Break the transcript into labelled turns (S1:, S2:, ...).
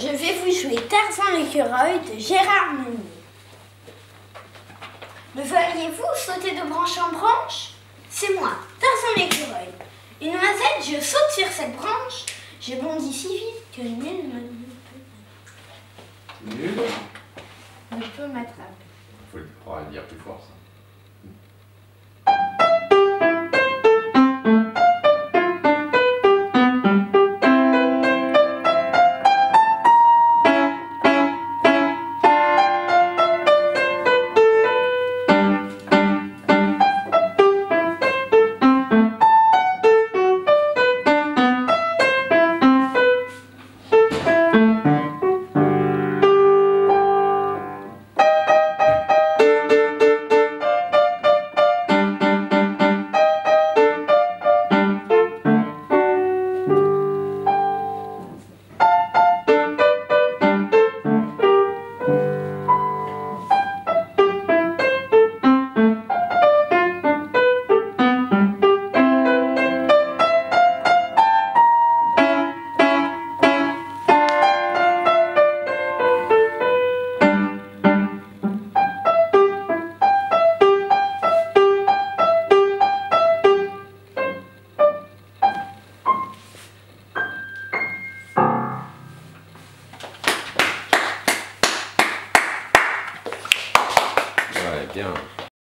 S1: Je vais vous jouer Tarzan l'écureuil de Gérard Meunier. Me voyez-vous sauter de branche en branche? C'est moi, Tarzan l'écureuil. Une noisette, je saute sur cette branche. Je bondis si vite que nul ne peut,
S2: Nul?
S1: ne peut m'attraper.
S2: Faut le oh, le dire plus fort ça. Ouais, bien.